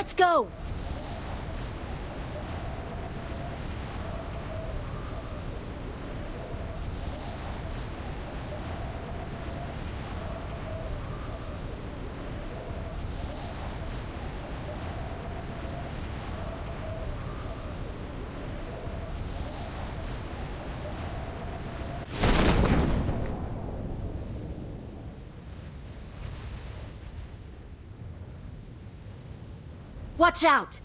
Let's go! Watch out!